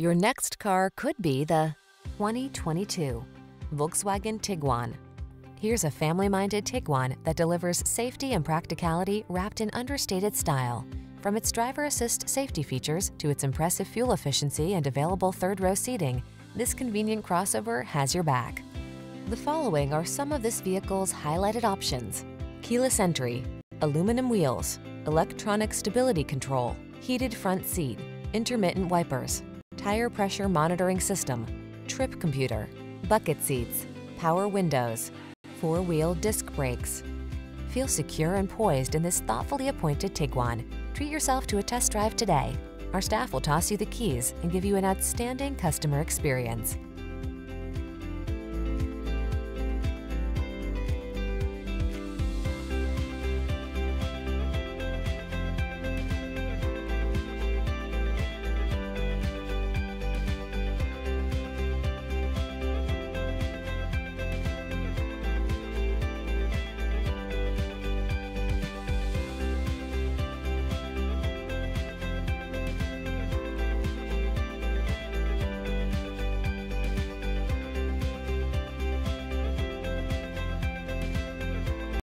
Your next car could be the 2022 Volkswagen Tiguan. Here's a family-minded Tiguan that delivers safety and practicality wrapped in understated style. From its driver assist safety features to its impressive fuel efficiency and available third-row seating, this convenient crossover has your back. The following are some of this vehicle's highlighted options. Keyless entry, aluminum wheels, electronic stability control, heated front seat, intermittent wipers, tire pressure monitoring system, trip computer, bucket seats, power windows, four-wheel disc brakes. Feel secure and poised in this thoughtfully appointed Tiguan. Treat yourself to a test drive today. Our staff will toss you the keys and give you an outstanding customer experience.